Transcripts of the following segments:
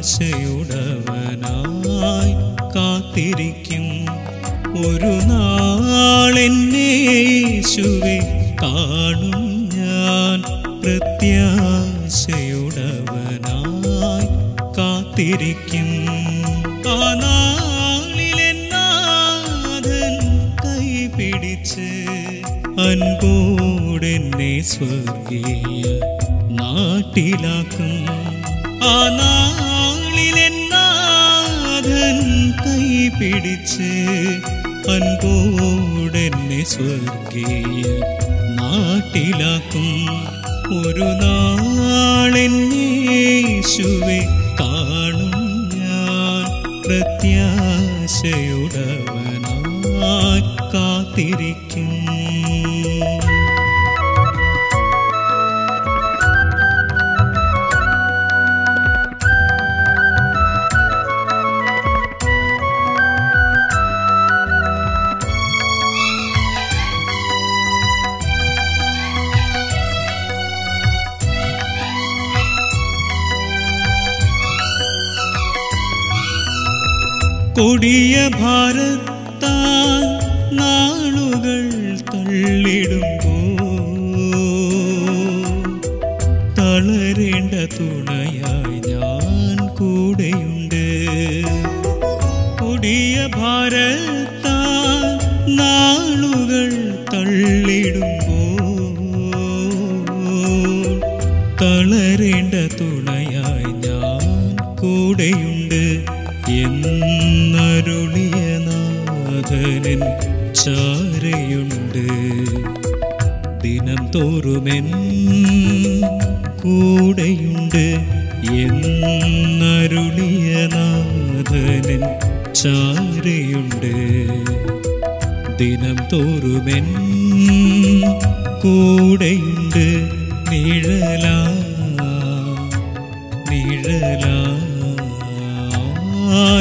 പ്രത്യാശയുടവനായി കാത്തിരിക്കും. ഒരു നാളെന്നേശുവെ കാണും ഞാൻ. പ്രത്യാശയുടവനായി കാത്തിരിക്കും. ആ അൻപോടെന്നെ സ്വർഗീയ നാട്ടിലാക്കും. ആ പിടിച്ച് അൻപോടെന്നെ സ്വർഗീയ നാട്ടിലാക്കും. ഒരു നാളെന്നേശുവെ കാണും ഞാൻ. പ്രത്യാശയുടവനായി കാത്തിരിക്കും. കൊടിയ ഭാരത്താൽ നാളുകൾ തള്ളിടുമ്പോ തളരേണ്ട തുണയായി ഞാൻ കൂടെയുണ്ട്. കൊടിയ ഭാരത്താൽ നാളുകൾ തള്ളിടുമ്പോ തളരേണ്ട തുണയായി ഞാൻ കൂടെയുണ്ട്. എന്നരുളിയ ചാരയുണ്ട്. ദിനം തോറുമെൻ കൂടെയുണ്ട്. എന്നരുളിയ ചാരയുണ്ട്. ദിനം തോറുമെൻ കൂടെയുണ്ട്. നിഴലാ നിഴലായി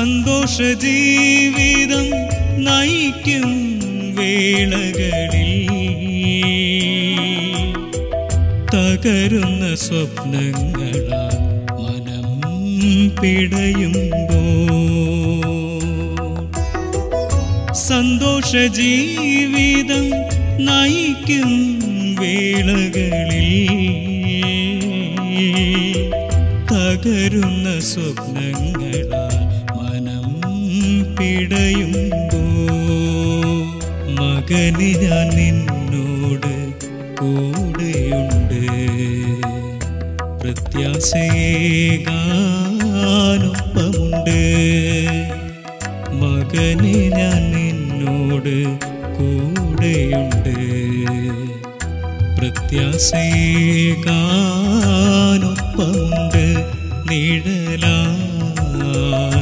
സന്തോഷ ജീവിതം നയിക്കും വേളകളിൽ. തകരുന്ന സ്വപ്നങ്ങളാൽ മനം പിടയുമ്പോ. സന്തോഷ ജീവിതം നയിക്കും വേളകളിൽ. തകരുന്ന സ്വപ്നങ്ങളാൽ മനം പിടയുമ്പോ മകന് ഞാൻ നിന്നോട് കൂടെയുണ്ട്. പ്രത്യാശയേകാനൊപ്പമുണ്ട്. മകന് ഞാൻ നിന്നോട് കൂടെയുണ്ട്. പ്രത്യാശയേകാനൊപ്പമുണ്ട്. നിഴലായി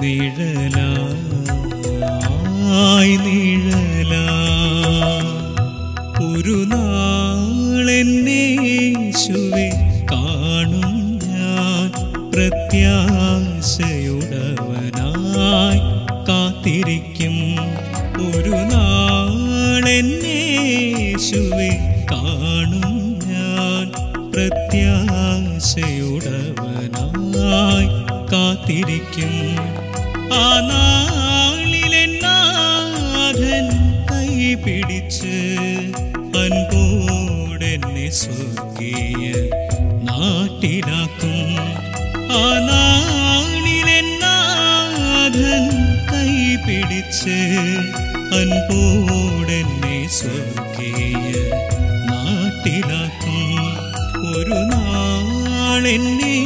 നിഴലായി നിഴല. ഒരു നാളെന്നേശുവെ കാണും ഞാൻ. പ്രത്യാശയുടവനായി കാത്തിരിക്കും. ഒരു നാളെന്നേശുവെ കാണും ഞാൻ. പ്രത്യാശയുടവനായി കാത്തിരിക്കും. ആ നാളിലെന്നാഥൻ കൈ പിടിച്ച് അൻപോടെന്നെ സ്വർഗീയ നാട്ടിലാക്കും. ആ നാളിലെന്നാഥൻ കൈ പിടിച്ച് അൻപോടെന്നെ സ്വർഗീയ ഒരു നാളെന്നെ